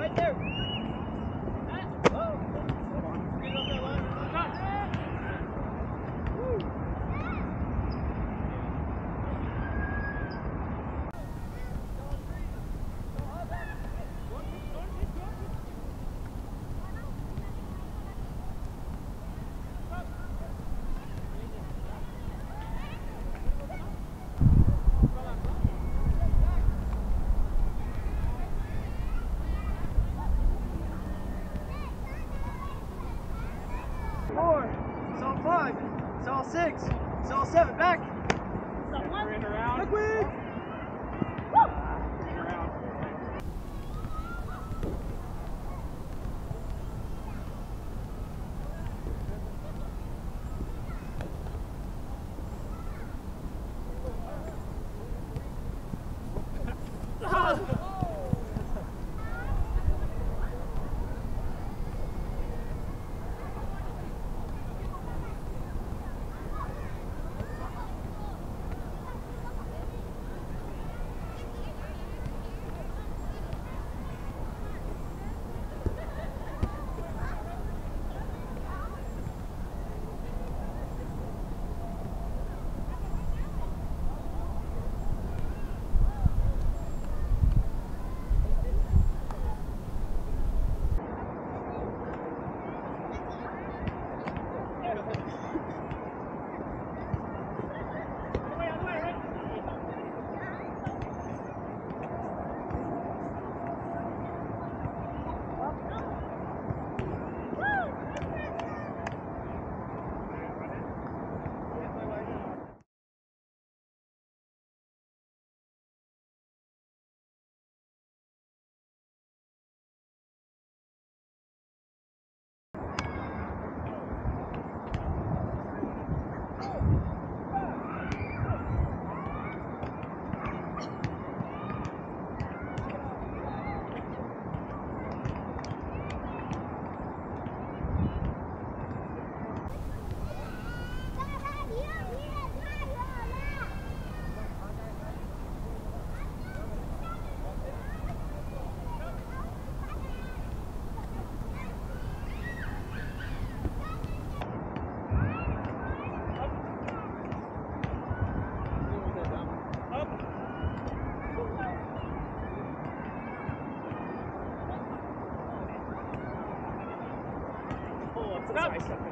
Right there. Four. Saw five. Saw six. Saw seven. Back. Quick. Stop.